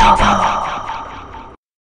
找到了。